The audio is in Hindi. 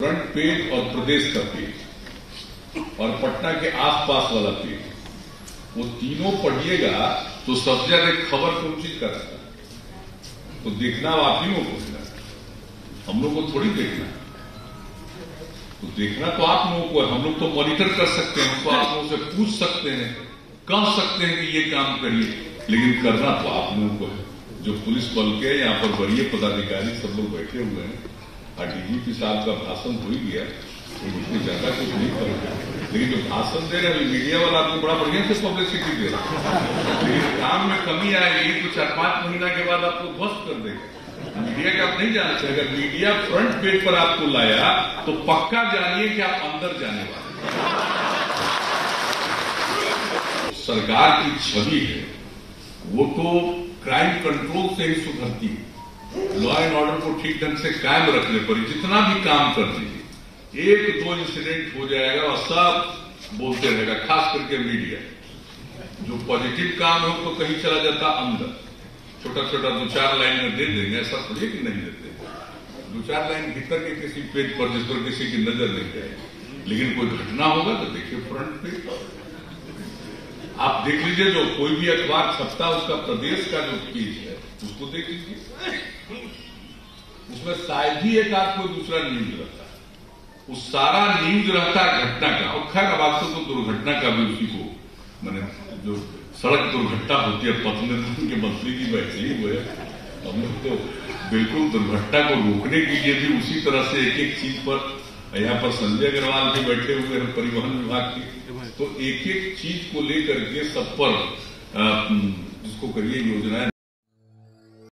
फ्रंट पेज और प्रदेश का पेज और पटना के आसपास वाला पेज। वो तीनों पढ़िएगा तो सबसे ज़्यादा खबर का रहता है तो देखना आप ही लोगों को हम लोग को थोड़ी देखना तो देखना तो आप लोगों को है। हम लोग तो मॉनिटर कर सकते हैं तो आप लोगों से पूछ सकते हैं, कह सकते हैं कि ये काम करिए। लेकिन करना तो आप लोगों को है। जो पुलिस बल के यहाँ पर वरीय पदाधिकारी सब लोग बैठे हुए हैं। डीजीपी साहब का भाषण हो ही गया तो उसमें ज़्यादा कुछ नहीं करेगा लेकिन जो भाषण दे रहे मीडिया वाला आपको बड़ा बढ़िया से पब्लिसिटी दे रहा है। लेकिन काम में कमी आएगी तो चार पाँच महीना के बाद आपको ध्वस्त कर देगा। मीडिया का आप नहीं जाना चाहिए। अगर मीडिया फ्रंट पेज पर आपको लाया तो पक्का जानिए कि आप अंदर जाने वाले सरकार की छवि है, वो तो क्राइम कंट्रोल से ही सुधरती है। लॉ एंड ऑर्डर को ठीक ढंग से कायम रखने पर जितना भी काम कर लीजिए, एक दो इंसिडेंट हो जाएगा और सब बोलते रहेगा, खास करके मीडिया जो पॉजिटिव काम है तो कहीं चला जाता अंदर। छोटा छोटा दो चार लाइन में दे देंगे, ऐसा थोड़ी कि नहीं देते। दो चार लाइन भीतर के किसी पेज पर जिस पर किसी की नज़र नहीं जाएगी लेकिन कोई घटना होगा तो देखिए फ्रंट पे। आप देख लीजिए, जो कोई भी अखबार छपता उसका प्रदेश का जो पेज है, उसको देख लीजिए। उसमें शायद ही एक आध कोई दूसरा न्यूज़ रहता। उस सारा न्यूज़ रहता है घटना का, और खैर अब आपसे तो दुर्घटना का भी उसी को, मैंने जो सड़क दुर्घटना होती है पत्नी के मंत्री जी बैठे ही हुए हम लोग तो बिल्कुल दुर्घटना को रोकने के लिए भी उसी तरह से एक एक चीज़ पर, यहाँ पर संजय अग्रवाल भी बैठे हुए हैं, परिवहन विभाग के। तो एक एक चीज़ को लेकर के सब पर जिसको करिए योजनाएँ